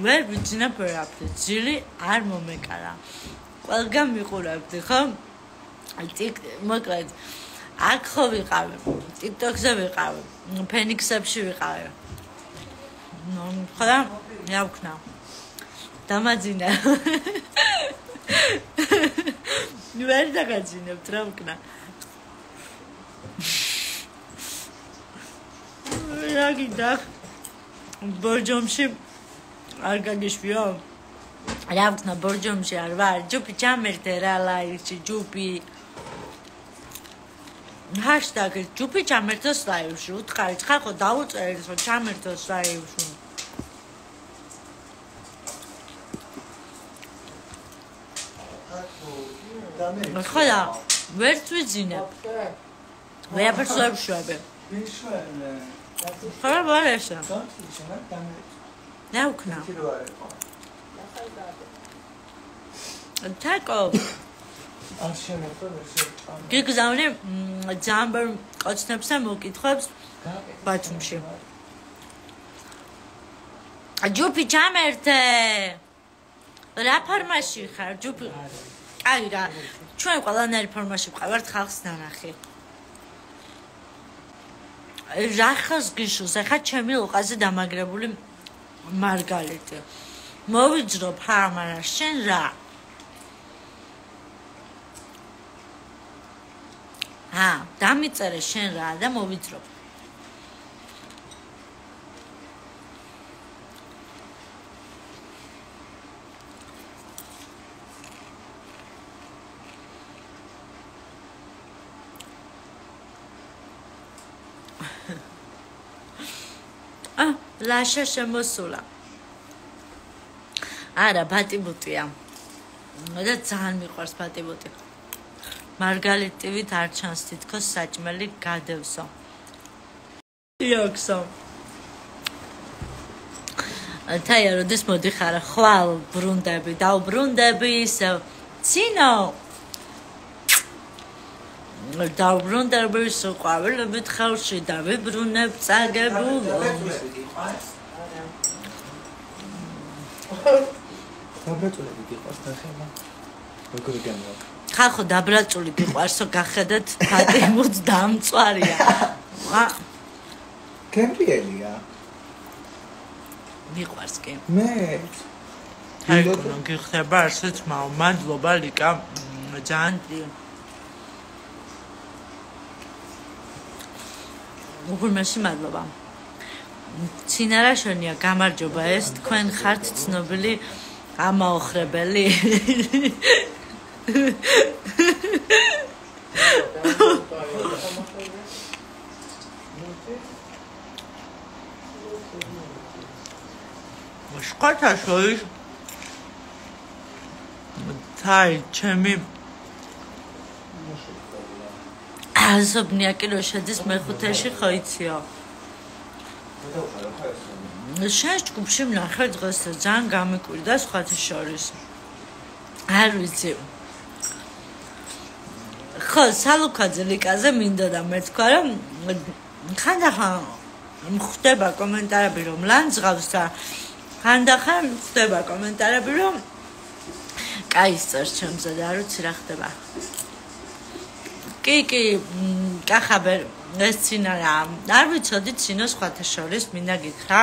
ვერ ვიცინებ ვერაფერს ძილი არ მომეკარა. ყველგან მიყურავდი ხო? ტიკ მოკლედ. აქ ხო ვიყავი? ტიკტოქზე ვიყავი ფენიქსებში ვიყავი. ნუ ხოდა ნავქნა დამაძინა. ნუ ვერ დაგაძინებ რა ვკნა რა გინდა? ბორჯომში არ გაგიშვიო? რა ვქნა ბორჯომში არ ვარ? ჯუპი ჩამერდე რა ლაივში ჯუპი. ჰაშტაგ ჯუპი ჩამერდოს ლაივში. უთხარი ხალხო დაუწერეთ რომ ჩამერდოს ლაივში. ხო და ვერც ვიძინებ ვეაფერს ვერ ვშვები. ხო რა ესა და უკნა თაკო. არ შემეფო ესე გიგზავნე ჯამბერ კოცნებს და მოკითხებს ბათუმში. ჯუპი ჩამერტე რა ფორმაში ხარ ჯუპი აი რა ჩვენ ყველანაირი ფორმაში ვყავართ ხალხს ნანახი რახას გიშოს ახლა ჩემი უყაზე დამაგრებული მარგალიტი. მოვიძრო ფარმარა შენ რა? ა დამიწერე შენ რა და მოვიძრო ლაშა შემოსულა. არა, ბატიბუტია. და ძალიან მიყვარს ბატიბუტი. მარგალიტივით არ ჩანს თითქოს საჭმელი გადევსო. იოქსო. თაია როდის მოდიხარ ხვალ ბრუნდები, დაუბრუნდები ისე. ცინო დაუბრუნდები ისე ყვავილებით ხალში და ვიბრუნებ წაგებულო. დაბრაწული გიყვარს ნახება როგორ გემო? ხახო დაბრაწული გიყვარსო გახედეთ ფატიმუც დამწვარია. ა კემპიელია მიყვარს კი მე აი კონო გიხდება ასეც მადლობა ლიკა ძალიან უღურმესი მადლობა ჩინარაშონია გამარჯობა ეს თქვენ ხართ ცნობილი ამაოხრებელი. შყათაშორის თაი ჩემი ასობნიაკი რო შედის მეხუთეში ხო იციო შენ ჯგუფში ნახე დღეს ძალიან გამიკვირდა სხვათა შორის. არ ვიცი. ხო სალუკაძე ლიკაზე მინდა და მე თქვა რომ ხანდახან ხდება კომენტარები რომ ლანძღავს და ხანდახან ხდება კომენტარები რომ კაი წერს ჩემზე და არ ვიცი რა ხდება. კი კი კახაბერ ეს ცინა რა არ ვიცოდი ცინა სხვათა შორის მინდა გითხრა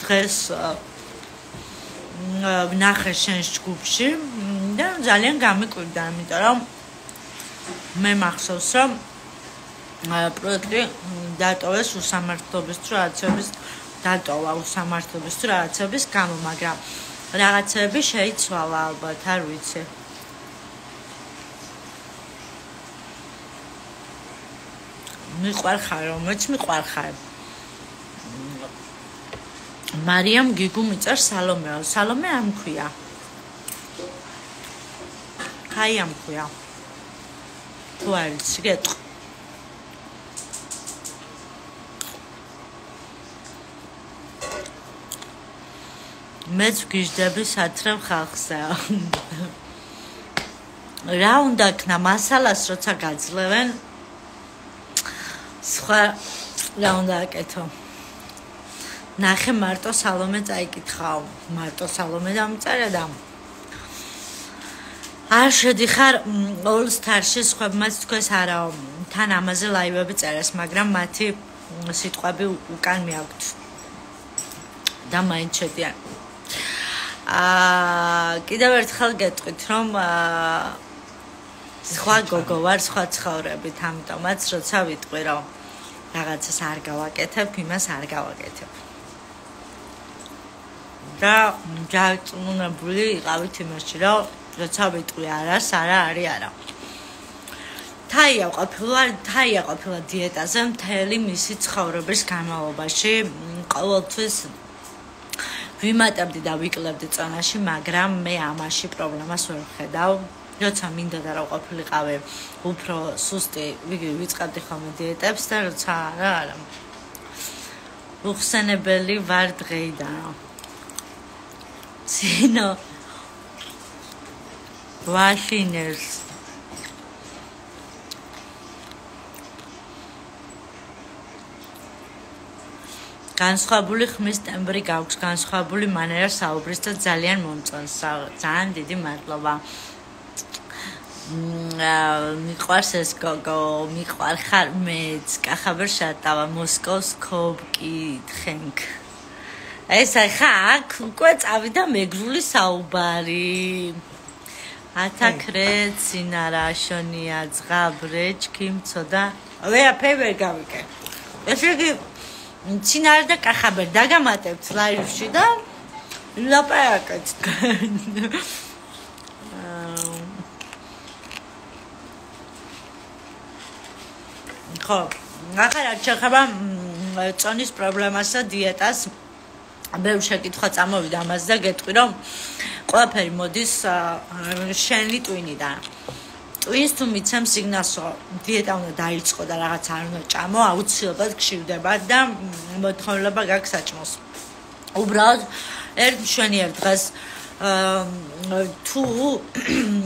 დღეს ნახე შენ ჯგუფში. და ძალიან გამიკვირდა ამიტომ რომ მე მახსოვს რომ პროექტი დატოვეს უსამართლობის თუ რაღაცების დატოვა უსამართლობის თუ რაღაცების გამო მაგრამ რაღაცები შეიცვალა ალბათ არ ვიცი მიყვარხარ რომ მეც მიყვარხარ. მარიამ გიგუ მიწერს სალომეო. სალომე ამქვია ჰაი ამქვია თუ არის გეტყ. მეც გიждები სათრევ ხალხსა რა უნდა ქნა მასალას როცა გაძლევენ სხვა რა უნდა აკეთო? ნახე მარტო სალომე წაიკითხავ. მარტო სალომე დამწერა და არ შედიხარ all star-ში სხვებმაც თქვენს არაო. თან ამაზე ლაივები წერეს მაგრამ მათი სიტყვები უკან მეაქვთ და მაინც შედიან. აა კიდევ ერთხელ გეტყვით რომ აა სხვა გოგო ვარ სხვა ცხოვრებით ამიტომაც როცა ვიტყვი რომ რაღაცას არ გავაკეთებ იმას არ გავაკეთებ. და ჯაწუნებული იყავით იმაში რომ როცა ვიტყვი არას არა არის არა თაია ყოფილა თაია ყოფილა დიეტაზე მთელი მისი ცხოვრების განმავლობაში. ყოველთვის ვიმატებდი და ვიკლებდი წონაში მაგრამ მე ამაში პრობლემას ვერ ვხედავ როცა მინდა და რა ყოფილიყავე უფრო სუსტი ვიგი ვიწყებდი ხოლმე დიეტებს და როცა არა არა უხსენებელი ვარ დღეიდან სინო ვაშინერს განსხვავებული ხმის ტემბრი გაქვს, განსხვავებული მანერა საუბრის და ძალიან მომწონს. ძალიან დიდი მადლობა. მიყვარს ეს გოგო, მიყვარ ხარ მეც. კახაბერ შატავა მოსკოვს ქობკი თხენკ. ეს ახლა აქ უკვე წავიდა მეგრული საუბარი. ათაქრე ცინარაშონია ზღაბრე ჩქიმცოდა. ვეა ფევერ გავიკე. ესე იგი ცინარ და კახაბერ დაგამატებთ ლაივში და ლაპარაკეთ. ხო, ახლა ჩახება წონის პრობლემას და დიეტას. ბევრ შეკითხვა წამოვიდა ამას და გეტყვი რომ ყველაფერი მოდის შენი ტვინიდან. ტვინს თუ მიცემ სიგნალსო, დიეტა უნდა დაიწყო და რაღაც არ უნდა ჭამო, აუცილებლად გშივდება და მოთხოვნება გაქვს საჭმოს. უბრალოდ ერთ მშვენიერ დღეს თუ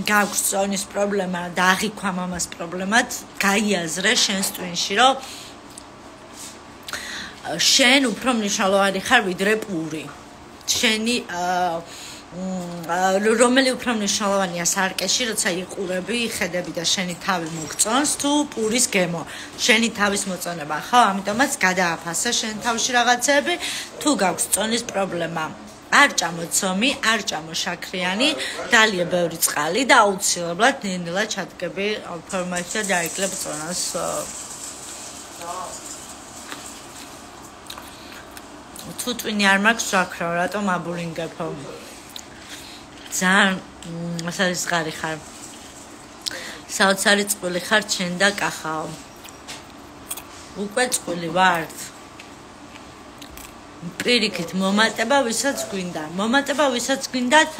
გაქვს ზონის პრობლემა და აღიქვა მამას პრობლემად, გაიაზრე შენ ტვინში, რომ შენ უფრო მნიშვნელოვანი ხარ ვიდრე პური. შენი აა რომელი უფრო მნიშვნელოვანია სარკეში, როცა იყურები, ხედები და შენი თავი მოგწონს თუ პურის გემო. შენი თავის მოწონება, ხო? ამიტომაც გადააფასე შენ თავში რაღაცები, თუ გაქვს წონის პრობლემა. არ ჭამო ცომი, არ ჭამო შაქრიანი, დალია ბევრი წყალი და აუცილებლად ნენელა ჩადგები ფორმაცია დაიკლებ წონას. თუ ტვინი არ მაქვს შაქრა, რატომ აბულინგებო? ძალიან ასალის ღარი ხარ. საოცარი წყვილი ხარ ჩენ და კახაო. უკვე წყვილი ვართ. პირიქით მომატება ვისაც გვინდა. მომატება ვისაც გვინდათ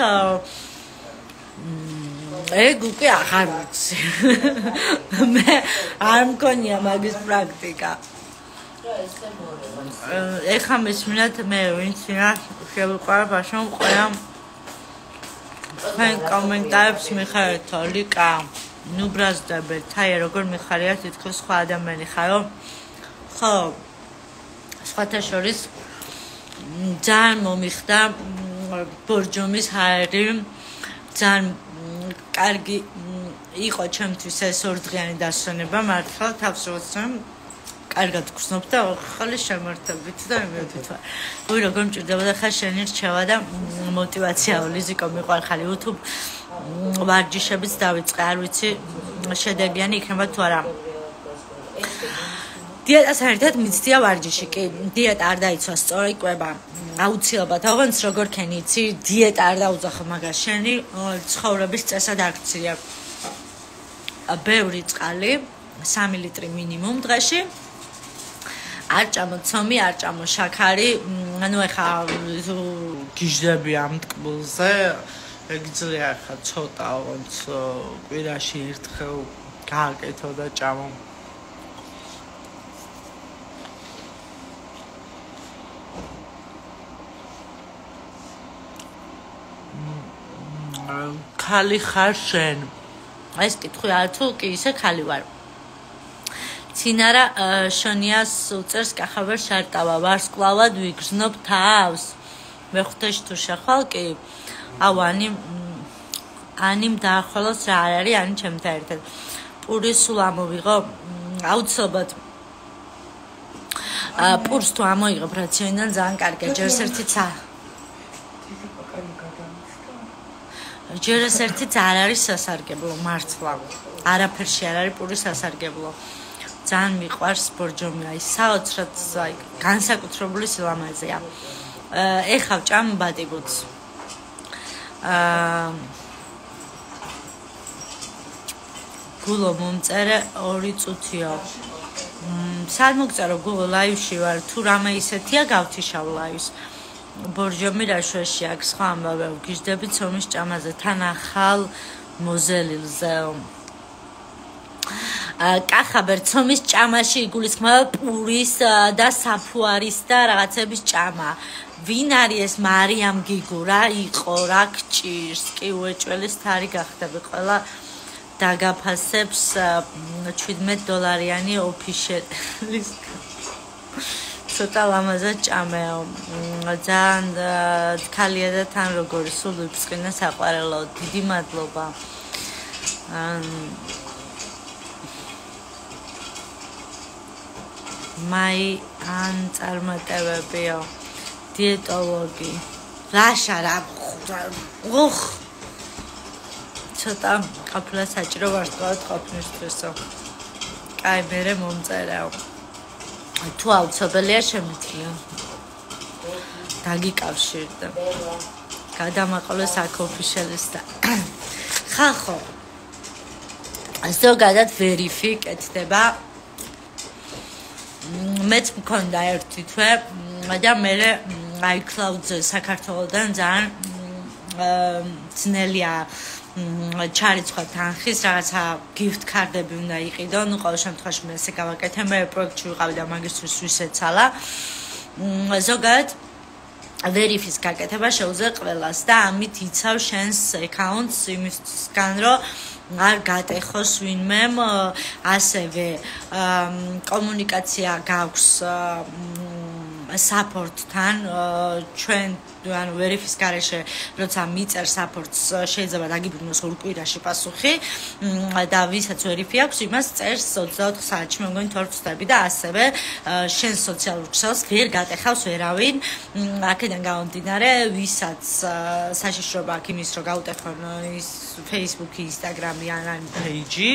ეგ უკვე აღარ ვიცი. მე არ მქონია მაგის პრაქტიკა. ეხა მისმინათ მე ვინც ვინა შევიყვარ ბაშომ ყველა ფენ კომენტარებს მიხარეთო ლიკა ნუ ბრაზდაბე თაი როგორ მიხარია თითქოს სხვა ადამიანი ხარო ხო სხვათა შორის ძალიან მომიხდა ბორჯომის ჰაერი ძალიან კარგი იყო ჩემთვის ეს ორდღიანი დასვენება მართლა თავს როცნამ კარგად გრძნობ და ხოლე შემართებით და მივდით ვარ. უი როგორ მჭირდებოდა ხა შენი რჩევა და мотиваცია ლიზიკო მიყვარხალი უთუბ ვარჯიშებიც დავიწყე, არ ვიცი შედეგიანი იქნება თუ არა. დიეტა საერთოდ მიცდია ვარჯიში, კი, დიეტა არ დაიცვა სწორი კვება. აუცილებლად, ოღონდ როგორ ქენი იცი, დიეტა არ დაუძახო მაგას შენი ცხოვრების წესად აქცია. ბევრი წყალი 3 ლიტრი მინიმუმ დღეში არ ჭამო ცომი, არ ჭამო შაქარი, ანუ ეხა გიჟდები ამ ტკბულზე, ეგძლია ხა ცოტა ոնც კვირაში ერთხელ გააკეთო და ჭამო. ხალი ხარ შენ? ეს კითხვა თუ კი ისე ხალი ვარ. ცინარა შონიას უწერს კახაბერ შარტავა ვარსკვლავად ვიგრძნობ თავს მეხუთეში თუ შეხვალ კი აუ ანი ანიმ დაახვალოს რა არ არის ანი ჩემთან ერთად პური სულ ამოვიღო აუცილებლად პურს თუ ამოიღებ რაციონიდან ძალიან კარგია ჯერ ერთი ცა ჯერ ერთი ცა არ არის სასარგებლო მართლა არაფერში არ არის პური სასარგებლო. ძალიან მიყვარს ბორჯომი აი საოცრად აი განსაკუთრებული სილამაზეა. ეხავ ჭამ ბატიგუც აა გულო მომწერე ორი წუთიო. მ სად მოგწერო გულო ლაივში ვარ თუ რამე ისეთია გავთიშავ ლაივს ბორჯომი რაშვაში აქ სხვა ამბავე ვგიჟდები ცომის ჭამაზე თან ახალ მოზელილზე კახაბერ ცომის ჭამაში იგულისხმება პურის და საფუარის და რაღაცების ჭამა. ვინ არის ეს მარიამ გიგურა? იყო რა გჭირს? კი უეჭველის თარი გახდები ყველა დაგაფასებს 17 დოლარიანი ოფიშელის ცოტა ლამაზად ჭამეო. ძალიან ქალია და თან როგორი სულ ვიფსკინა საყვარელო. დიდი მადლობა. მაი ან წარმატებებიო დიეტოლოგი რაშა რა ოხ ცოტა ყოფილა საჭირო ვარსკვლავად ყოფნისთვისო კაი მერე მომწერაო თუ აუცილებელია შემიძლია. დაგიკავშირდა. გადამაყოლეს აქ ოფიშელის და ხახო ზოგადად ვერიფიკეთდება მეც მქონდა ერთი თვე. და მე iCloud-ზე საქართველოსდან ძალიან ძნელია ჩარიცხვა თანხის რაღაცა gift card-ები უნდა იყიდო. ნუ ყოველ შემთხვევაში მე ესე გავაკეთე. მე პროექტში ვიყავი და მაგისტრის ვისეცალა. ზოგადად verify-ის გაკეთება შეუძლია ყველას და ამით იცავ შენს accounts იმისგან რომ არ გატეხოს ვინმე ასევე კომუნიკაცია გაქვს support-თან ჩვენ ანუ verify-ის garaშე როცა მიწერ support-ს შეიძლება დაგიბრუნოს ორ კვირაში პასუხი და ვისაც verify აქვს იმას წერს 24 საათში მე მგონი 12 წუთები და ასევე შენ სოციალურ ქსელს ვერ გატეხავს ვერავინ აქედან გამომდინარე ვისაც საშიშროება აქვს იმის რომ გაუტეხონ ის Facebook-ი, Instagram-ი ან page-ი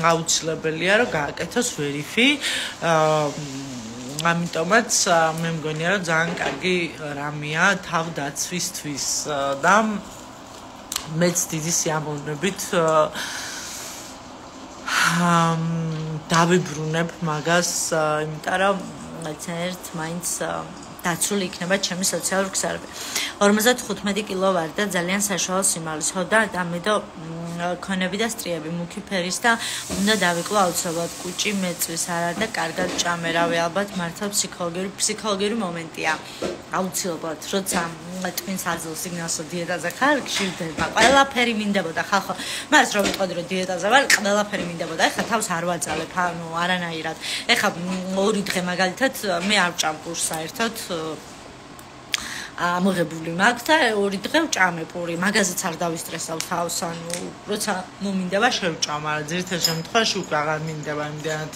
აუცილებელია რომ გააკეთოს verify აა ამიტომაც მე მგონია რომ ძალიან კარგი რამეა თავდაცვისთვის და მეც დიდი სიამოვნებით ამ დავიბრუნებ მაგას იმიტომ რომ ერთ მაინც დაცული იქნება ჩემი სოციალური ქსელები. 55 კილო ვარ და ძალიან საშუალო სიმაღლის ხო და ამედო ქონები და სტრიები მუქი ფერის და უნდა დავიკლო აუცილებლად კუჭი მეწვის არა და კარგად ჭამერავე ალბათ მართლა ფსიქოლოგიური ფსიქოლოგიური მომენტია აუცილებლად როცა ტვინს აძლევს სიგნალს რომ დიეტაზე ხარ გშირდება ყველაფერი მინდებოდა ხალხო მას რომ ვიტყოდი რომ დიეტაზე ვარ ყველაფერი მინდებოდა. ეხლა თავს არ ვაძალებ ანუ არანაირად. ეხლა ორი დღე მაგალითად მე არ ვჭამ პურს საერთოდ. ამოღებული მაქვს და ორი დღე ვჭამე პური, მაგაზეც არ დავისტრესავ თავს, ანუ როცა მომინდება შევჭამ, მაგრამ ძირითადად შემთხვევაში უკვე აღარ მინდება იმდენად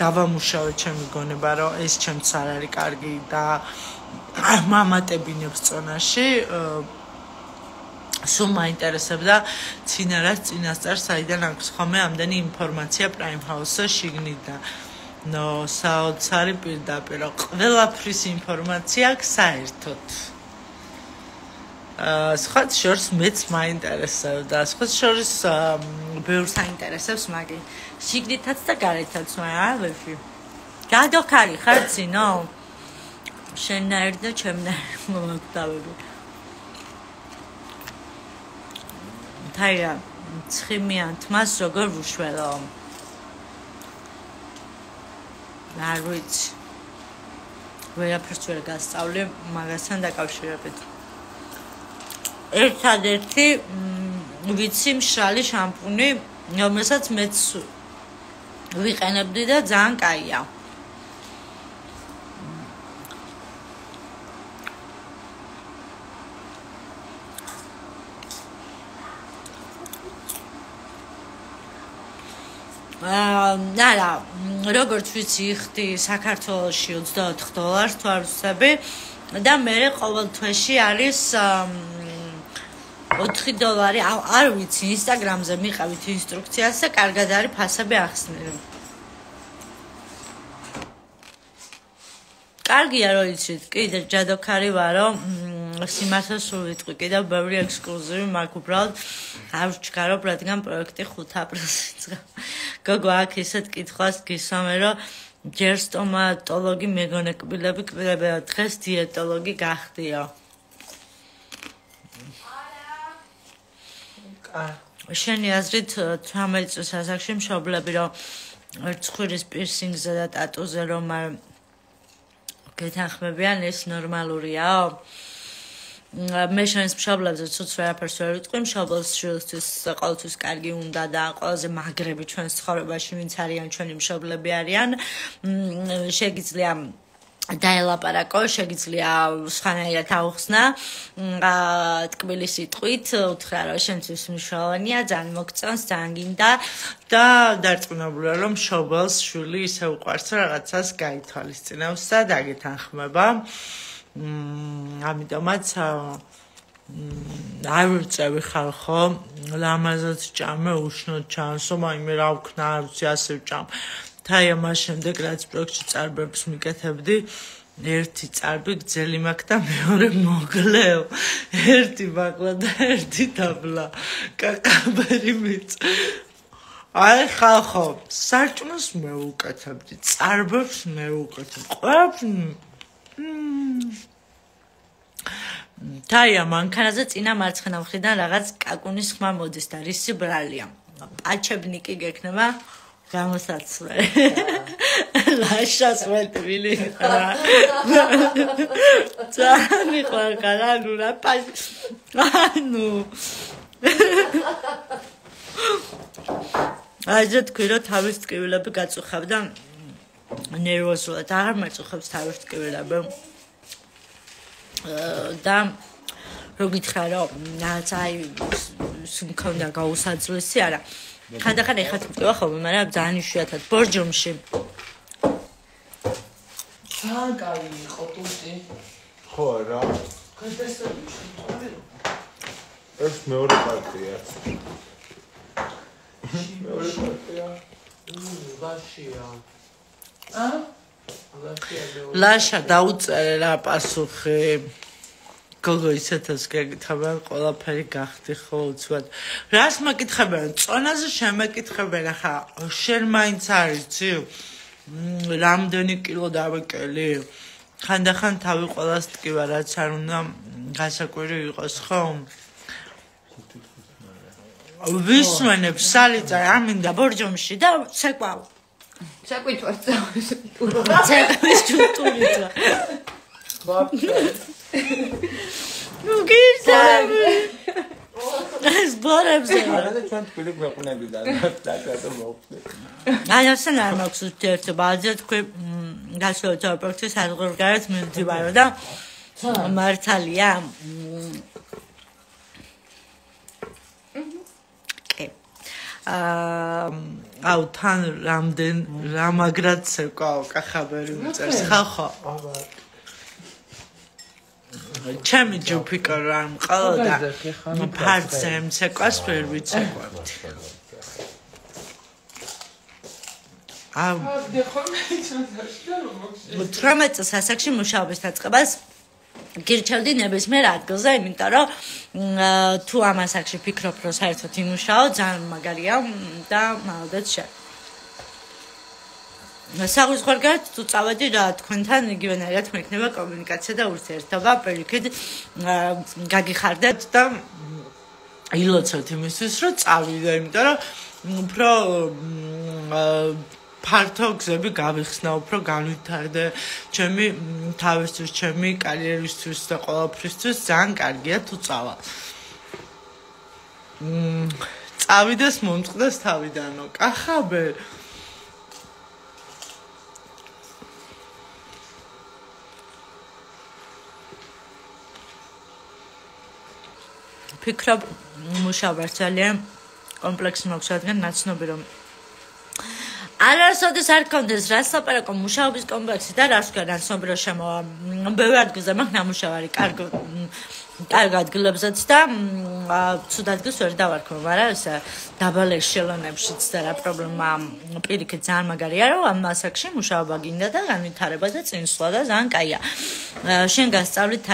დავამუშავე ჩემი გონება, რომ ეს ჩემს არ არის კარგი და მამატებინებს წონაში სულ მაინტერესებდა ცინარას წინასწარ საიდან აქვს ხომე ამდენი ინფორმაცია პრაიმ ჰაუსზე შიგნიდან. ნო საოცარი პირდაპირ ყველაფრის ინფორმაცია აქვს საერთოდ. აა სხვა შორს მეც მაინტერესებდა. სხვა შორს ბევრს აინტერესებს მაგი. შიგნითაც და გარეთაც რა ვეფი. გადოხარი ხარ ცინო? შენნაირ და ჩემნაირ მომაკვდავები. თაია ცხიმიან თმას როგორ ვუშველო? არ ვიცი. ვერაფერს ვერ გასწავლე მაგასთან დაკავშირებით. ერთადერთი ვიცი მშრალი შამპუნი, რომელსაც მეც ვიყენებდი და ძალიან კაია. აა ნარა როგორც ვიცი ხდი საქართველოში 24 დოლარს თუ არ ვსები და მე ყოველ თვეში არის 4 დოლარი. არ ვიცი ინსტაგრამზე მიყავით ინსტრუქციას და კარგად არის ფასები ახსნილი. კარგია რომ იცით. კიდე ჯადოქარი ვარო სიმართლე სულ ვიტყვი კიდევ ბევრი ექსკლუზივი მაქვს უბრალოდ არ ვჩქარო რადგან პროექტი 5 აპრილს იწყება გოგო აქ ისეთ კითხვას გისვამე რომ ჯერ სტომატოლოგი მეგონე კბილები კბილები დღეს დიეტოლოგი გახდიო. შენი აზრით 18 წელს ასაკში მშობლები რომ ცხვირის პირსინგზე და ტატუზე რომ გეთანხმებიან ეს ნორმალურიაო მე შენს მშობლებზე ცუც ვერაფერს ვერ ვიტყვი მშობლებს შვილისთვის ყოველთვის კარგი უნდა და ყველაზე მაგრები ჩვენს ცხოვრებაში ვინც არიან ჩვენი მშობლები არიან შეგიძლია დაელაპარაკო, შეგიძლია სხვანაირად აუხსნა. აა თკბილი სიტყვით უთხრა რომ შენთვის მნიშვნელოვანია, ძალიან მოგწონს, ძალიან გინდა და დარწმუნებულია რომ მშობელს შვილი ისე უყვარს, რომ რაღაცას გაითვალისწინებს და დაგეთანხმება. აა ამიტომაც არ ვწევი ხალხო ლამაზად ჭამე უშნოდ ჩანსო მაიმე რა ვქნა არ ვიცი ასე ვჭამ. თაია მას შემდეგ რაც პროექტში წარბებს მიკეთებდი ერთი წარბი გძელი მაქვს და მეორე მოგლევ ერთი ბაკლა და ერთი დაბლა. კაკაბერი მიწ აი ხალხო სარჭმოს მე უკეთებდი წარბებს მე უკეთებ ყველაფერს თაია მანქანაზე წინა მარცხენა მხრიდან რაღაც კაკუნის ხმა მოდის და რისი ბრალია. პაჩებნიკი გექნება გამოსაცვლე. ლაშას მეტვილი. ძანი ყარა ნუ რა პაჩ. ანუ. აი ზე თქვი რომ თავის ტკივილები გაწუხავდა ნერვოზულად აღარ მეწუხებს თავის ტკივილები. და რო გითხრა რომ რაც აი მქონდა გაუსაძლესი არა. ხანდახან ეხათ მწვა ხოლმე მაგრამ ძალიან იშვიათად ბორჯომში. ძალიან კაი იყო ტუტი. ხო რა? ეს მეორე პარტია. მეორე პარტია. ვაშია ლაშა დაუწერე რა პასუხი. გოგო ისეთას გეკითხებიან ყველაფერი გახდი ხო უცბად რას მეკითხებიან წონაზე შემეკითხებიან ახლა შენ მაინც არიცი რამდენი კილო დავეკელი? ხანდახან თავი ყველას ტკივა რაც არ უნდა გასაკვირი იყოს ხო? ვისმენებ სალიწა ამინდა ბორჯომში და ცეკვავ საკვით ვარ წავის წავის ჯუტური ძა. ნუ გიზამ ეს ბორებზე. არა და ჩვენ თქვი გვეყნები და და და მოხდე აი ასე არ მაქვს უთერთო ბაზა თქვი გასულთა პროცესს აღარ გარეთ მივდივარო და მართალია აა აუ თან რამდენ რამაგრად ცეკავ კახაბერი უწერს ხა ხო ჩემი ჯუფიკა რა მყავდა ფარზე მცეკვას ვერ ვიცეკვებთ აუ 18 წელს მუშაობის დაწყებას გირჩევდი ნებისმიერ ადგილზე, იმიტომ რომ თუ ამ ასაკში ფიქრობ, რომ საერთოდ იმუშაო, ძალიან მაგარია და მალდეთ შე. საღვიძღარგად თუ წავედი რა თქვენთან იგივენაირად მექნება კომუნიკაცია და ურთიერთობა, პირიქით გაგიხარდეთ და ილოცოთ იმისთვის, რომ წავიდე, იმიტომ რომ უფრო ფართო გზები გავიხსნა უფრო განვითარდე ჩემი თავისთვის, ჩემი კარიერისთვის და ყოველფრისთვის ძალიან კარგია თუ წავა. მ წავიდეს მომწყდეს თავიდანო. კახაბე. ფიქრობ მუშავარ ძალიან კომპლექსი მაქვს, რადგან ნაცნობი რომ არასოდეს არ კონდეს რას საპარაკო მუშაობის კომპლექსი და რას ვქნა ნაცნობი რომ შემოვა? ბევრ ადგილზე მაქვს ნამუშევარი კარგ კარგ ადგილებზეც და ცუდ ადგილს ვერ დავარქვა მაგრამ ეს დაბალ ეშელონებშიც და რა პრობლემა პირიქით ძალიან მაგარია რომ ამ მასაკში მუშაობა გინდა და განვითარება და წინსვლა და ძალიან კაია. შენ გასწავლით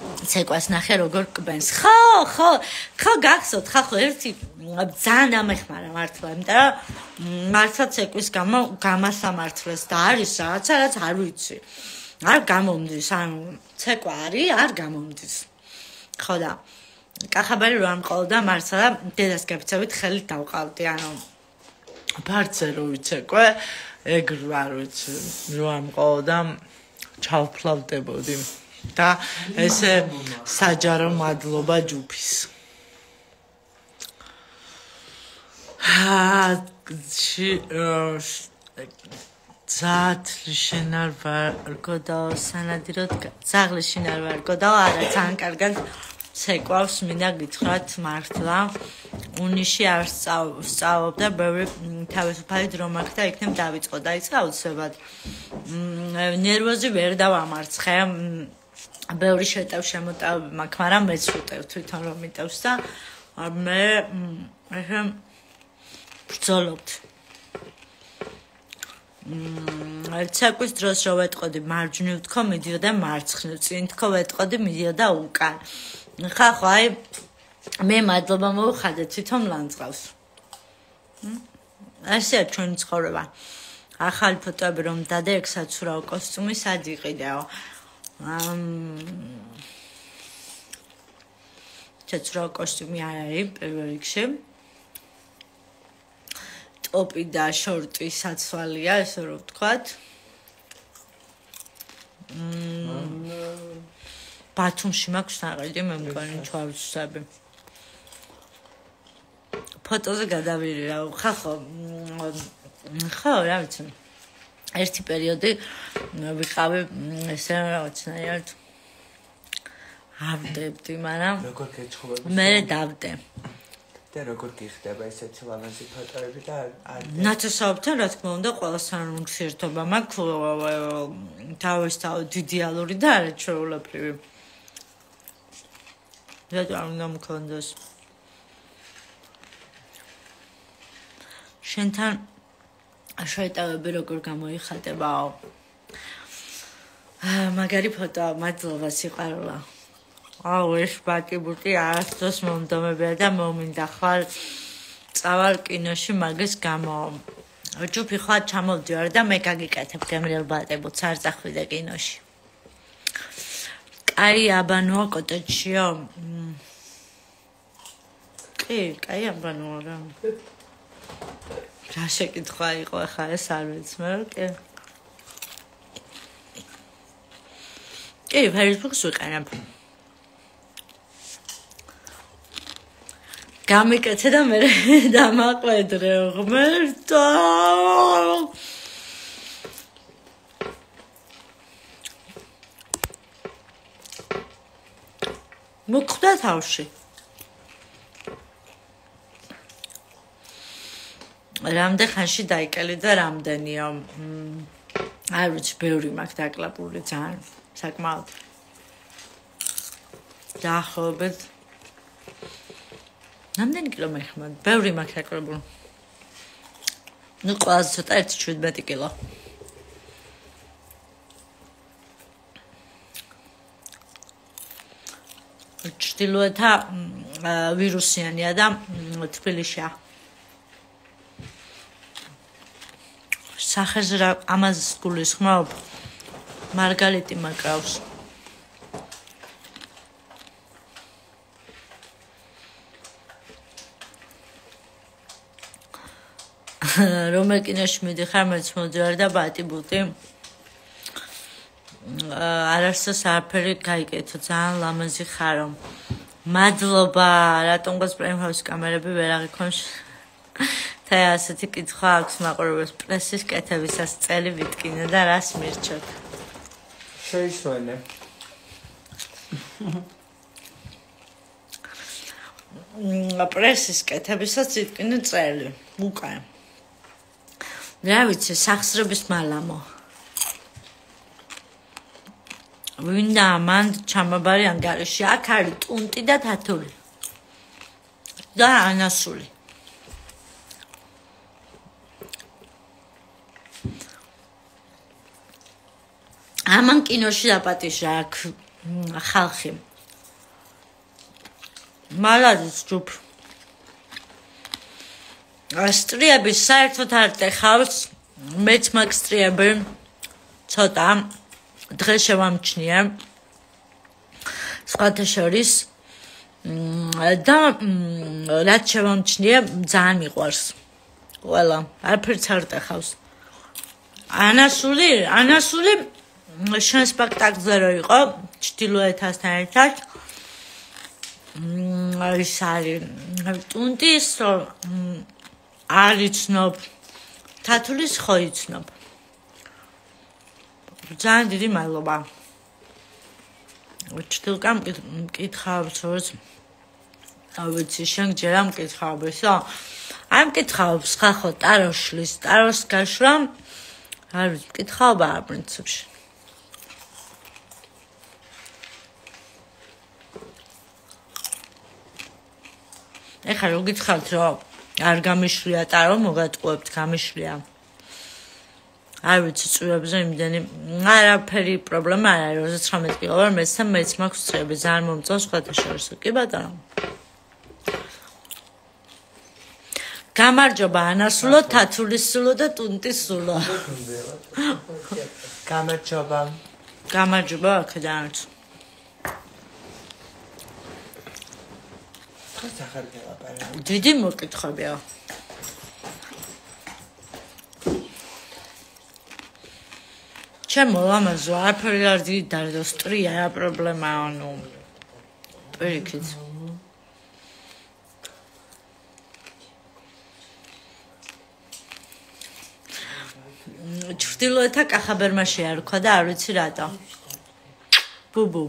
ცეკვას ნახე როგორ კბენს. ხო, ხო, ხო გახსოვთ, ხო, ხო ერთი ძალიან ამეხმარა მართლა, იმიტომ რომ მართლა ცეკვის გამო გამასამართლეს და არის რაღაცა, რაც არ ვიცი. არ გამომდის, ანუ ცეკვა არის, არ გამომდის. ხო და კახაბარი რო ამყოლდა მართლა დედას გეფცევით ხელით დავყავდი, ანუ ბარცე რო ვიცეკვე, ეგ რო არ ვიცი, რო ამყოლდა ჩავფლავდებოდი. და ესე საჯარო მადლობა ჯუფის. აა ში ზათ შენარ ვარგო და სანადიროდ ზაღლი შენარ ვარგო და არა ძალიან კარგად ცეკვავს მინდა გითხრათ მართლა. უნიში არ სწავლობდა ბევრი თავისუფალი დრო მაქვს და იქნებ დავიწყო და ის აუცილებლად ნერვოზი ვერ დავამარცხე ბევრი შეტევ შემოტევ მაქვს, მაგრამ მეც ვუტევ თვითონ რომ მიტევს და მე ახლა ბრძოლობთ. მმ ცეკვის დროს რო ვეტყოდი მარჯვნივ თქო მიდიოდა მარცხნივ, წინ თქო ვეტყოდი მიდიოდა უკან. ხა ხო აი მე მადლობა მოვხადე თვითონ ლანძღავს. ასე ჩვენ ცხოვრება. ახალი ფოტოები რომ დადე ეგ საცურაო კოსტუმი სად იყიდეო? ამ ჩეცრო კოსტუმი არ არის პირველ რიგში. ტოპი და შორტი საცვალია, ესე რომ ვთქვათ. მმ ბათუმში მაქვს ნაყიდი მე მგონი ჩავსები. ფოტოზე გადავირი რა, ხახო. ხო, რა ვიცი. ერთი პერიოდი ვიყავი ესე რაღაცნაირად ავდებდი, მაგრამ როგორ გეჩხუბები? მე დავდე. და როგორ გიხდება ესეთი ლამაზი ფოტოები და არ ნაცნობთან რა თქმა უნდა ყველასთან ურთიერთობა მაქვს თავის თავ იდეალური და არაჩვეულებრივი. რატო არ უნდა მქონდეს? შენთან შეტავები როგორ გამოიხატებაო? აა მაგარი ფოტო, მადლობა სიყვარულა. აუ ეს ბაკიბუტი არასდროს მომდომებია და მომინდა ხვალ წავალ კინოში მაგის გამო. ჯუფი ხვალ ჩამოვდივარ და მე გაგიკეთებ გემრიელ ბატებუც არ წახვიდე კინოში. კაი აბანოა კოტეჩიო. კი, კაი აბანოა რა. რა შეკითხვა იყო ახლა ეს არ ვიცი მე კი. კი Facebook-ს ვიყენებ. გამიკეთე და მე დამაყვედრე ღმერთო. მოკვდა თავში რამდენ ხანში დაიკელი და რამდენია? არ ვიცი ბევრი მაქვს დაკლაპული ძალიან საკმაოდ. დაახლოებით რამდენი კილომეტრი ხმა ბევრი მაქვს დაკლაპული. ну ყველაზე ცოტა 17 კილო. ჩtildeოთა ვირუსიანია და თბილისშია სახეს რა ამას გულის ხმაობ. მარგალიტი მაკრავს. რომელ კინოში მიდიხარ მეც მოდივარ და ბატიბუტი არასდროს არაფერი გაიკეთო ძალიან ლამაზი ხარო. მადლობა რატომ გას პრემიუმის კამერები ვერ აღიქონს და ასეთი კითხვა აქვს მაყურებელს პრესის კეთებისას წელი ვიტკინე და რას მირჩევთ შეისვენე მ, პრესის კეთებისაც იტკინე წელი. უკან. რა ვიცი, სახსრების მალამო. ვინდა მან ჩამაბარი ანგარიში აქ არის ტუნტი და თათული. და ანასული. ამან კინოში დაპატიჟა აქ ხალხი. მალადის ჯუფ. ასტრიები საერთოდ არ ტეხავს. მეც მაგ სტრიები ცოტა დღეს შევამჩნიე. სხვათა შორის და რაც შევამჩნიე ძალიან მიყვარს. ყველა არაფერს არ ტეხავს. ანასული, ანასული შენ სპექტაკლზე რო იყო ჩtildeოეთასთან ერთად. ის არის ტუნტის არ იცნობ თათulis ხო იცნობ? ძალიან დიდი მადლობა. ჩtildeკამ მკითხავს როც ავიცი შენ ჯერ ამ მკითხავებსო აი მკითხავს ხახო ტაროშლის ტაროს გაშრა არ ვიცი მკითხავება არ პრინციპში ეხლა რო გითხავთ რომ არ გამიშლია ტარო მოგატყუებთ გამიშლია არ ვიცი წვიებზე იმდენი არაფერი პრობლემა არ არის 39 კილო ვარ მეც და მეც მაქვს წვიები ძალიან მომწონს სხვათა შორის კი ბატონო? გამარჯობა ანასულო თათულისულო და ტუნტისულო გამარჯობა. გამარჯობა აქედანაც ხო სახარ გელაპარაკე. დიდი მოკითხებია. ჩემო ლამაზო არაფერი არ დიდი დარდო სტრია რა პრობლემაა ანუ პირიქით. ჩრდილოეთა კახაბერმა შეარქვა და არ ვიცი რატო. ბუბუ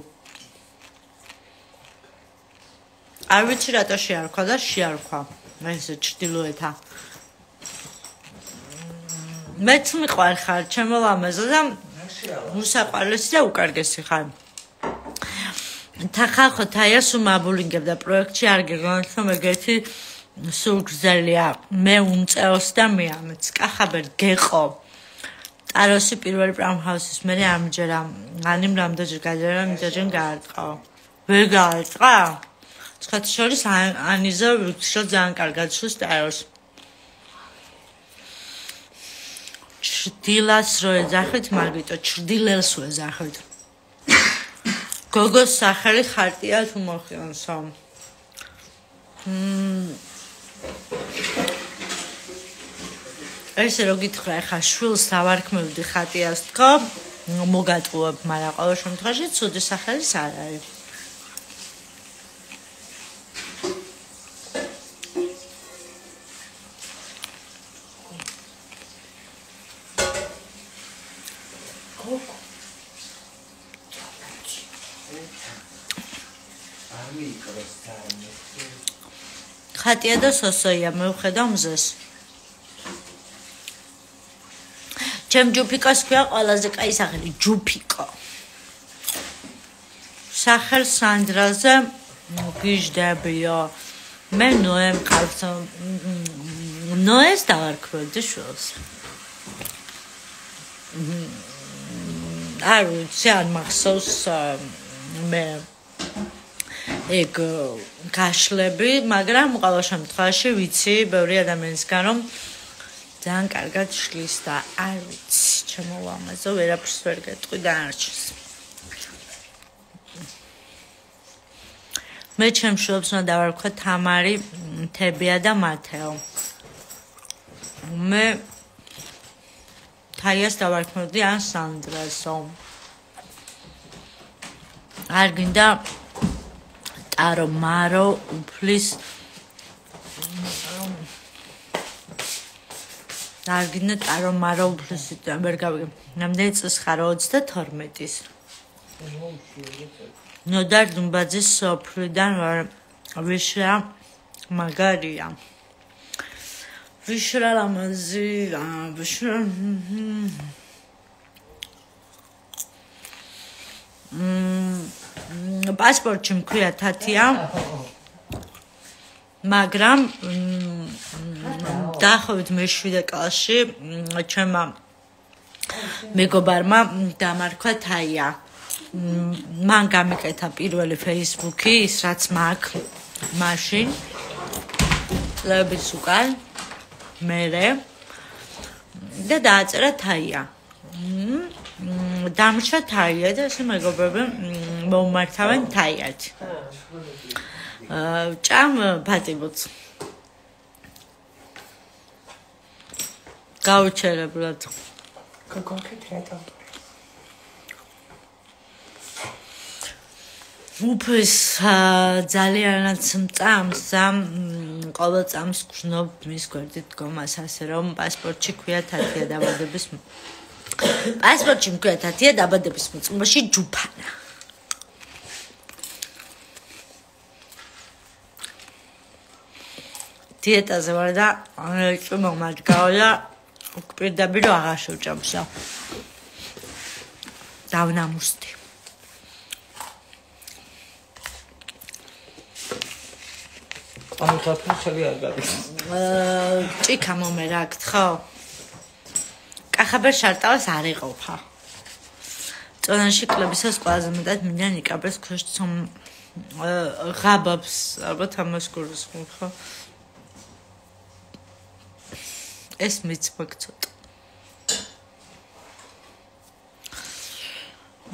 არ ვიცი რატო შეარქვა და შეარქვა ეს ჩრდილოეთა. მეც მიყვარ ხარ ჩემო ლამაზო და უსაყვარლესი და უკარგესი ხარ. თახახო თაიას უმაბულინგებ და პროექტში არ გეგონოთ რომ ეგეთი სულგზელია მე უმწეოს და მე ამც კახაბერ გეყო. ტაროსი პირველი პრამჰაუსის მე ამჯერა. ანიმ რამდენჯერ გაჯერა მიდაჯენ გაარტყა ვერ გაარტყა ცხათ შორის ანიზა ვიქშო ძალიან კარგად შუს ტაროს ჩრდილას რო ეძახით მარგიტო ჩრდილელს რო ეძახით. გოგოს სახელი ხარტია თუ მოხიონსო მმ ესე რო გითხრა ხა შვილს დავარქმევდი ხატიას თქო მოგატყუებ მაგრამ ყოველ შემთხვევაში ცუდი სახელის არ არის არ მიიკროს თან. ხატია და სოსოია მევხედა მზეს. ჩემ ჯუფიკოს ქვია ყველაზე კაი სახელი ჯუფიკო. სახელ სანდრაზე გიждებიო მე ნოე მყავს ნოეს დავარქვევდი შულს არ ვიცი არ მახსოვს მე ეგ გაშლები, მაგრამ ყოველ შემთხვევაში ვიცი ბევრი ადამიანისგან რომ ძალიან კარგად შლის და არ ვიცი, ჩემო ლამაზო, ვერაფერს ვერ გეტყვი და არჩის. მე ჩემ შულებს უნდა დავარქვა თამარი, თებია და მათეო. მე თაიას დავარქმევდი ან სანდრასო. არ გინდა ტარო მარო უფლის დაგინე ტარო მარო უფლის ვერ გავიგე. ნამდვილად წეს ხარო 32-ის ნოდარ დუმბაძის სოფლიდან ვარ. ვიშა მაგარია. ვიშრა ლამაზი ვიშრა მ პასპორტში მქვია თათია. მაგრამ დაახლოებით მე-7 კლასში ჩემმა მეგობარმა დამარქვა თაია. მან გამიკეთა პირველი Facebook-ი ის რაც მაქვს მაშინ. ლების უკან მერე. და დააწერა თაია დამშა თაია და ესე მეგობრები მომმართავენ თაიად. ჭამ ფატიბოც გაუჩერებლად. კონკრეტულად უფეს ძალიანაც მწამს ყოველ წამს გრძნობ მის გვერდით დგომას ასე რომ პასპორტში ქვია თათია დაბადების პასპორტში მქვია თათია დაბადების მოწმობაში ჯუფანა. დიეტაზე ვარ და ანუ მომადგაო და უკპირდები რომ აღარ შევჭამსა დავნამუსდი ანუ თაფლი არ გადის. აა ჭიქა მომერაგთ ხო კახაბერ შარტავს არ იყოფა წონაში კლუბისას ყველაზე მეტად მინდა ნიკაბეს ქვეშ ცომ ღაბავს ალბათ ამას გულს ხო? ეს მიცმაკ ცოტა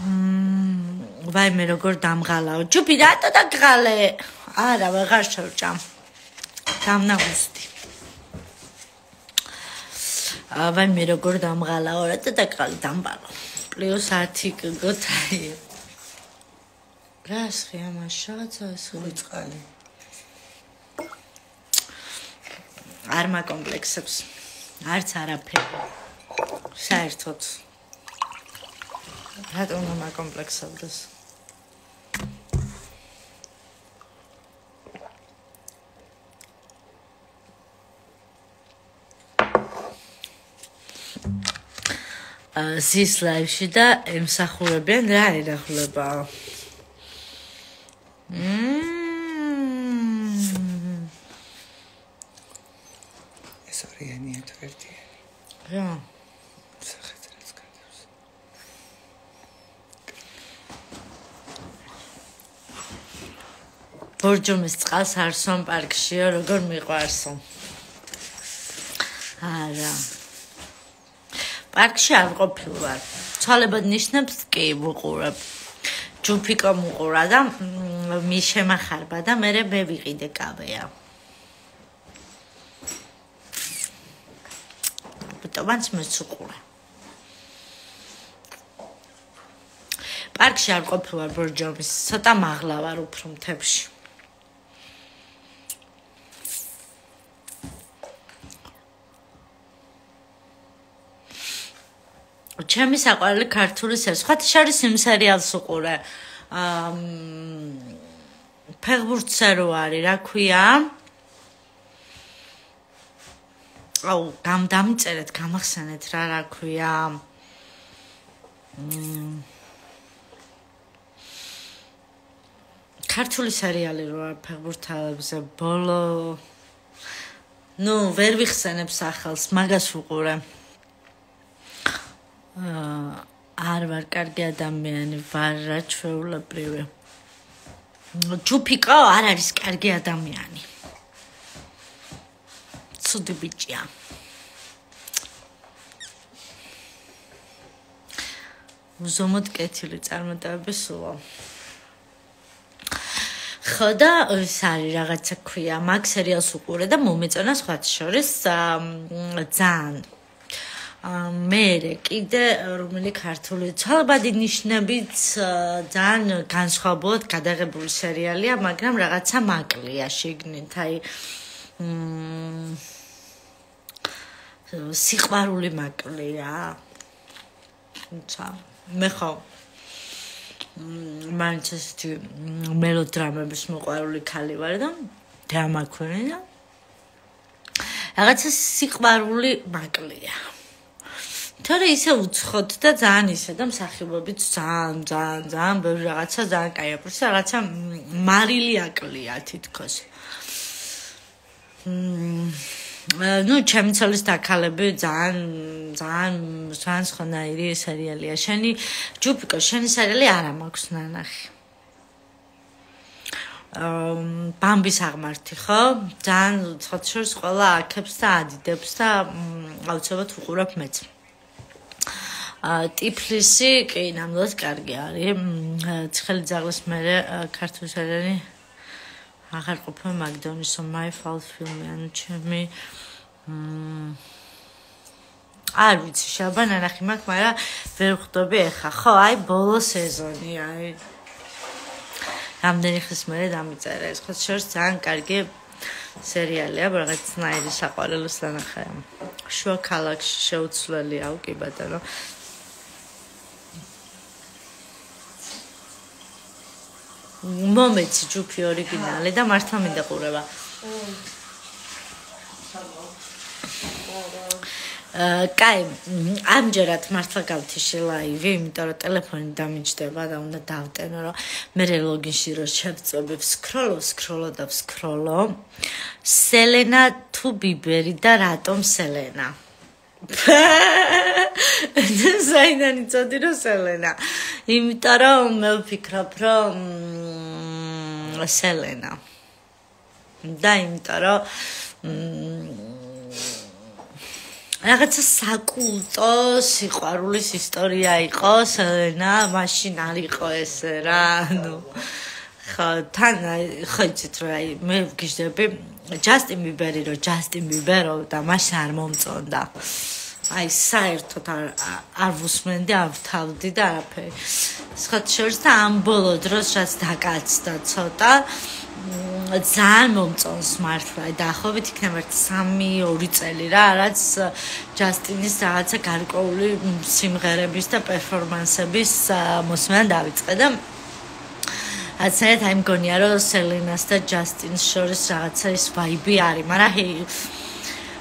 მმ ვაი მე როგორ დამღალაო ჯუპი რატო დაგღალე? არა ვეღარ შევჭამ. დამნაგვსდი. აბა მე როგორ დამღალაო რა და დაკალი დამბალო. პლუს 10 გოთაი. რას ხია მაშაცა სული წყალი. არ მაკომპლექსებს. არც არაფერი. საერთოდ. რატომ მაკომპლექსებს? ზის ლაივში და ემსახურებიან რა ერახლება. ეს ორიანი ერთერთი. რა? სახედრაც გადავს. ბორჯომის წყალს არსონ პარკშიო როგორ მიყვარსო? არა. პარკში არ ყოფილვარ. ცალებად ნიშნებს კი ვუყურებ. ჯუფიკო მუყურა და მის შემახარბა და მე მე ვიყიდე კავეა. ბუტოვანს მეცუყურა. პარკში არ ყოფილვარ ბორჯომის, ცოტა მაღლა ვარ უფრო მთებში. ჩემი საყვარელი ქართული სერიალი. სხვა შორის იმ სერიალს უყურე. აა ფეგბურცერო არის, რა ქვია? აუ, გამ დამწერეთ, გამახსენეთ რა რა ქვია. მმ ქართული სერიალი რო არის ფეგბურთალებზე ბოლო ნუ ვერ ვიხსენებ სახელს, მაგას უყურე. არ ვარ კარგი ადამიანი, ვარ რა ჩვეულებრივი. ჯუფიკო არ არის კარგი ადამიანი. ცუდი ბიჭია. უზომოდ კეთილი წარმატებები სულა. ხოდა ის არის რაღაცა ქვია, მაგ სერიალს უყურე და მომეწონა სხვა შორის ძალიან მე კიდე რომელი ქართული ცალბადი ნიშნებით ძალიან განსხვავებულად გადაღებული სერიალია, მაგრამ რაღაცა მაკლია შეგნით, აი მ სიყვარული მაკლია. თუმცა მე ხო მ მანჩესტი მელოდრამების მოყვარული ქალი ვარ და დრამაქვენი და რაღაცა სიყვარული მაკლია. თორე ისე უცხოთ და ძალიან ისე და მსახიობებიც ძალიან ძალიან ძალიან ბევრი რაღაცა ძალიან კაი აქვს რაღაცა მარილი აკლია თითქოს. ну, ჩემი ცოლის დაქალები ძალიან ძალიან ძალიან სხვანაირი სერიალია. შენი ჯუპიკო, შენი სერიალი არ მაქვს ნანახი. ბამბის აღმართი ხო? ძალიან ცოტშორს ყველა აქებს და ადიდებს და აუცილებლად უყურებ მეც. ა ტიფლისი კი ნამდვილად კარგი არის. ცხელი ძაღლის მერე ქართულ სერიალი აღარ ყოფილი მაგდონის my fault film ანუ ჩემი არ ვიცი შაბან ანახი მაქვს, მაგრამ ვერ ხვდები ახლა. ხო, აი ბოლო სეზონი, აი რამდენი ხის მერე დამიწერა ეს ხო შორს ძალიან კარგი სერიალია რაღაცნაირი საყვარელოს დანახა შუა ქალაქში შეუცვლელია უკი ბატონო მომეცი ჯუფი ორიგინალი და მართლა მინდა ყურება კაი, ამჯერად მართლა გავთიში ლაივი, იმიტომ რომ ტელეფონი დამიჯდება და უნდა დავტენო, რომ მე ლოგინში რო შევწობებ, სკროლო, სკროლო და სკროლო. სელენა თუ ბიბერი და რატომ სელენა? ზაინანი წოდი რო სელენა. იმიტომ რომ მე ვფიქრობ, რომ სელენა. და იმიტომ რომ რაღაცა საკულტო სიყვარულის ისტორია იყო სელენა მაშინ არ იყო ესე რა ნუ ხა თან ხო იცით რა მე ვგიჟდები ჯასტინ ბიბერი რო ჯასტინ ბიბერო და მაშინ არ მომწონდა. აი საერთოდ არ არ ვუსმენდი არ ვთავდი და არაფერი. სხვა შორს და ამ ბოლო დროს რაც დაკაცდა ცოტა ძალიან მომწონს მართლა. დაახლოებით იქნება 3-2 წელი რა რაც ჯასტინის რაღაცა გარკვეული სიმღერების და პერფორმანსების მოსმენა დაიწყე და ასეთ აი მგონია რომ სელენას და ჯასტინს შორის რაღაცა ის ვაიბი არის მაგრამ ჰეი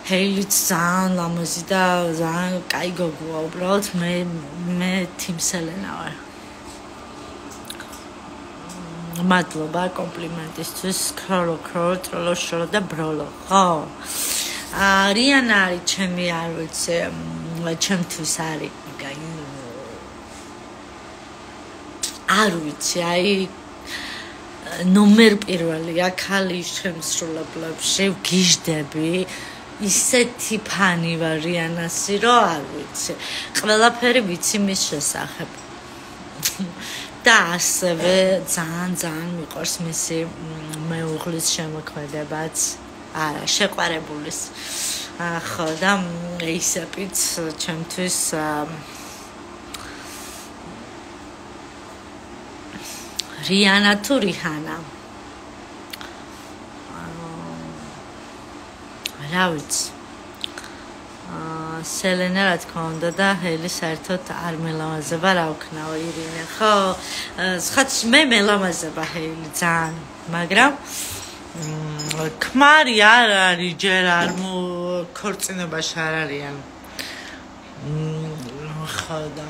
ჰეილი ძალიან ლამაზი და ძალიან კაი გოგოა უბრალოდ მე მე თიმ სელენა ვარ. მადლობა კომპლიმენტისთვის ქრო ქრო ტროლო შორო და ბროლო ხო. არიან არის ჩემი არ ვიცი ჩემთვის არის არ ვიცი აი ნომერ პირველია ქალი შემსრულებლებში ვგიჟდები ისეთი ფანი ვარიანასი რომ არ ვიცი. ყველაფერი ვიცი მის შესახებ. და ასევე ძალიან ძალიან მიყვარს მისი მეუღლის შემოქმედებაც. არა შეყვარებულის. ხო და ისეპიც ჩემთვის რიანა თუ რიჰანა? რა ვიცი. სელენა რა თქმა უნდა და ჰელი საერთოდ არ მელამაზება რა ვქნაო ირინე. ხო ხაც მე მელამაზება ჰელი ძალიან მაგრამ ქმარი არ არის ჯერ არ მო ქორწინებაში არ არიან. ხო და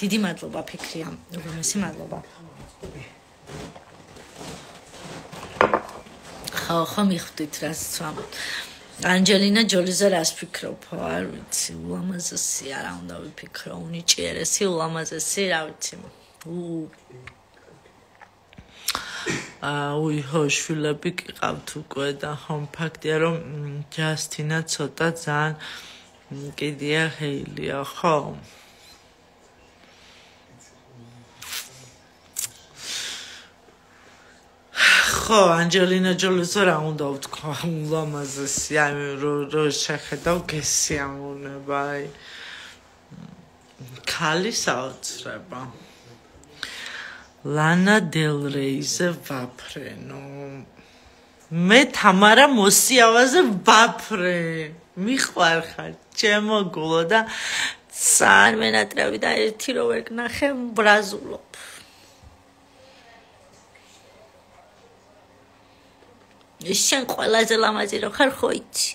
დიდი მადლობა ფიქრია უგემესი მადლობა. ხო ხო მიხვდით რას ვამ ანჯელინა ჯოლიზე რას ფიქრობ? არ ვიცი ულამაზესი არა უნდა ვიფიქრო. უნიჭიერესი ულამაზესი რა ვიცი. უ. აა უი ხო შვილები ყავთ უკვე და ხო ფაქტია რომ ჯასტინა ცოტა ძალიან კიდია ჰეილია ხო ხო, ანჯელინა ჯოლის რა უნდა ვთქვა, ულამაზესი, აი რო რო შეხედავ გესიამუნება, აი ქალი საოცრება. ლანა დელ რეიზე ვაფრენო. მე თამარა მოსიავაზე ვაფრე. მიყვარხარ, ჩემო გულო და სან მენატრევი და ერთი რო ვერ კნახე ბრაზულობ. შენ ყველაზე ლამაზი რო ხარ ხო იცი?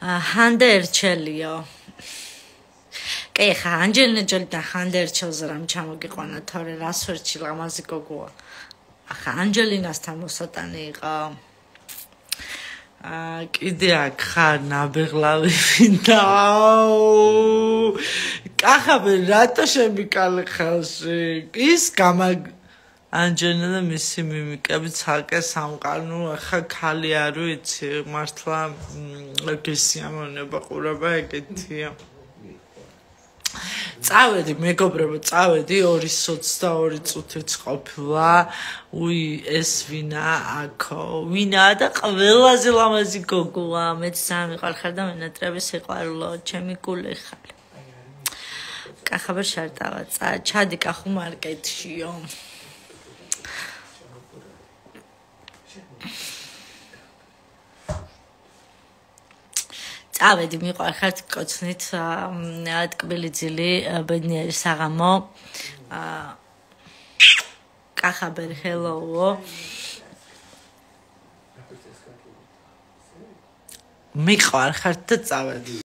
ჰანდერჩელიო. კი ხა ანჯელინა ჯოლი და ჰანდერჩელს რამ ჩამოგიყვანა თორე რას ვერჩი ლამაზი გოგოა? ახა ანჯელინასთან მოსატანი იყო. აა კიდე აქ ხარ ნაბეღლავი და კახაბე რატო შემიკალე ხალში ის გამა ანჯელინა და მისი მიმიკები ცალკე სამყარო ახლა ხალი არ ვიცი მართლა ეგ სიამოვნება ყურება ეგეთია. წავედი მეგობრებო წავედი 2:22 წუთიც ყოფილა. უი ეს ვინა აქო. ვინა და ყველაზე ლამაზი გოგოა მეც სამიყარ ხარ და მენატრები სიყვარულო ჩემი გული ხარ კახაბერ შარტავა ჩადი კახუ მარკეტშიო. წავედი მიყვარხართ კოცნით ტკბილი ძილი ბედნიერი საღამო. კახაბერ ჰელოო მიყვარხართ და წავედი